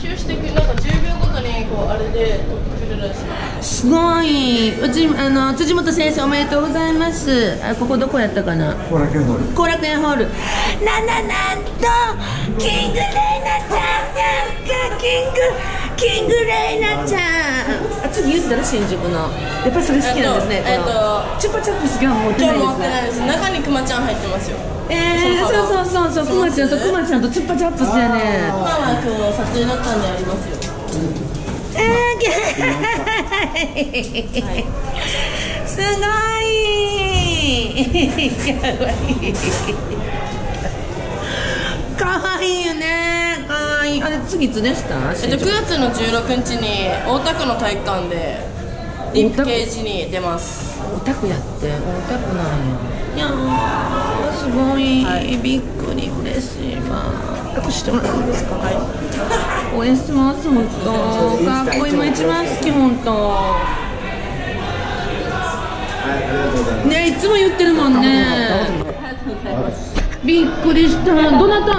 集してくなんか10秒ごとにこうあれで撮ってくれるらしい。すごい。うちあの辻本先生おめでとうございます。あここどこやったかな？後楽園ホール。後楽園ホール。なななんとキングレイナちゃんキングキングレイナちゃんあ次言ったら新宿のやっぱりそれ好きなんですねえっとこの。チュッパチャップスが持って今ないです。ね中にクマちゃん入ってますよ。えー、そうそうそうそうクマちゃん。とクマちゃんとチュッパチャップスやねクマは今日撮影だったんでありますよ。えー、はいす。ごい。かわいいかわいいよねかわいいあれ次いつでした？えっと、9月の16日に大田区の体育館でリップケージに出ます。オタクやってオタクなんや。いやーすごい、はい。びっくり嬉しいわ。隠してもらっていいですか？はい。応援してます本当。かっこいいもう一番好き本当ねいつも言ってるもんね。びっくりした。どなた？